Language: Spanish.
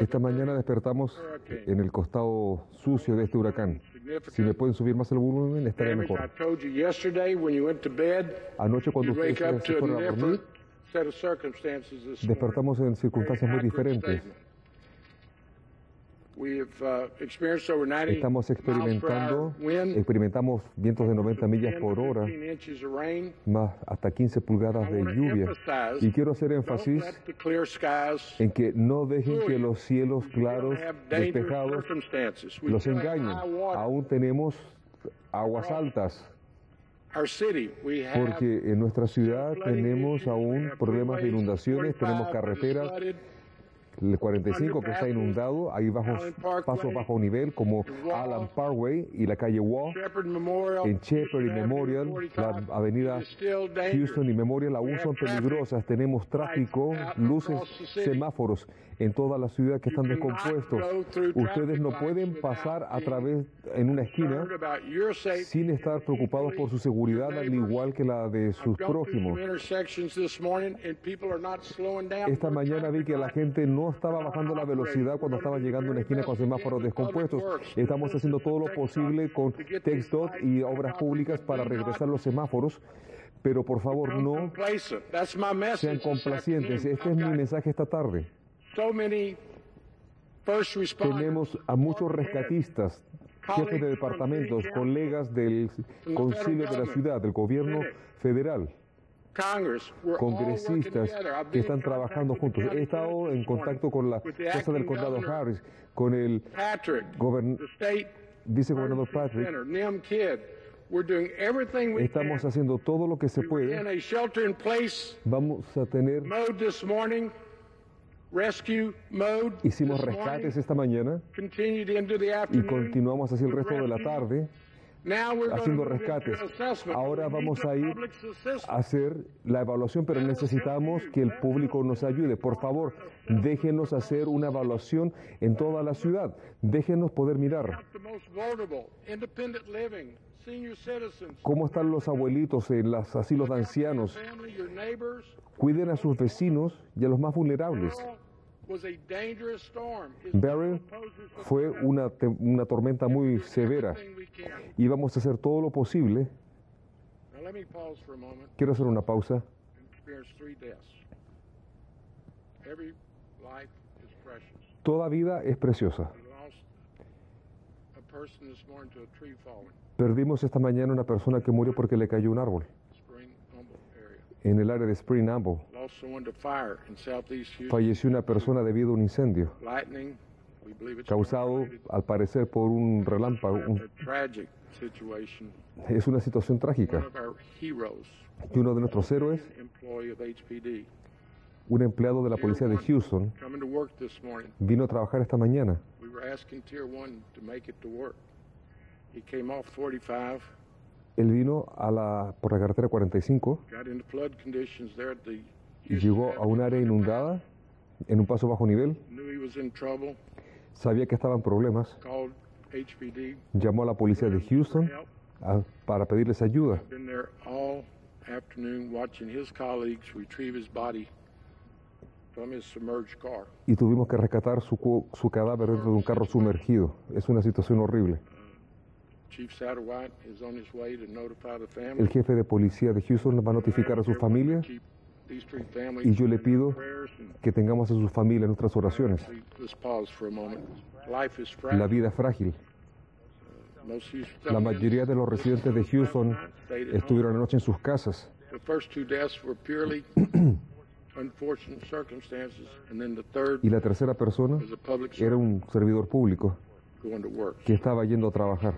Esta mañana despertamos en el costado sucio de este huracán. Si me pueden subir más el volumen, estaría mejor. Anoche cuando ustedes se fueron a dormir, despertamos en circunstancias muy diferentes. Estamos experimentando, experimentamos vientos de 90 millas por hora, más hasta 15 pulgadas de lluvia. Y quiero hacer énfasis en que no dejen que los cielos claros, despejados, los engañen. Aún tenemos aguas altas. Porque en nuestra ciudad tenemos aún problemas de inundaciones, tenemos carreteras el 45 que está inundado, hay bajos, pasos bajo nivel como Allen Parkway y la calle Wall, en Shepherd y Memorial, la avenida Houston y Memorial aún son peligrosas, tenemos tráfico, luces, semáforos en toda la ciudad que están descompuestos. Ustedes no pueden pasar a través en una esquina sin estar preocupados por su seguridad, al igual que la de sus prójimos. Esta mañana vi que la gente no estaba bajando la velocidad cuando estaba llegando a una esquina con semáforos descompuestos. Estamos haciendo todo lo posible con TextDot y obras públicas para regresar los semáforos pero por favor no sean complacientes. Este es mi mensaje esta tarde. Tenemos a muchos rescatistas, jefes de departamentos, colegas del concilio de la ciudad, del gobierno federal, congresistas que están trabajando juntos. He estado en contacto con la casa del condado Harris, con el vicegobernador Patrick. Estamos haciendo todo lo que se puede. Vamos a tener Hicimos rescates esta mañana y continuamos así el resto de la tarde haciendo rescates. Ahora vamos a ir a hacer la evaluación, pero necesitamos que el público nos ayude. Por favor, déjenos hacer una evaluación en toda la ciudad. Déjenos poder mirar. ¿Cómo están los abuelitos en los asilos de ancianos? Cuiden a sus vecinos y a los más vulnerables. Barry fue una, una tormenta muy severa y vamos a hacer todo lo posible. Quiero hacer una pausa. Toda vida es preciosa. Perdimos esta mañana una persona que murió porque le cayó un árbol en el área de Spring Amble. Falleció una persona debido a un incendio causado al parecer por un relámpago. es una situación trágica. Y uno de nuestros héroes, un empleado de la policía de Houston, vino a trabajar esta mañana. Él vino a la, por la carretera 45 y llegó a un área inundada en un paso bajo nivel. Sabía que estaban problemas. Llamó a la policía de Houston para pedirles ayuda. Y tuvimos que rescatar su, su cadáver dentro de un carro sumergido. Es una situación horrible. El jefe de policía de Houston va a notificar a su familia y yo le pido que tengamos a su familia en nuestras oraciones. La vida es frágil. La mayoría de los residentes de Houston estuvieron anoche en sus casas. Y la tercera persona era un servidor público que estaba yendo a trabajar.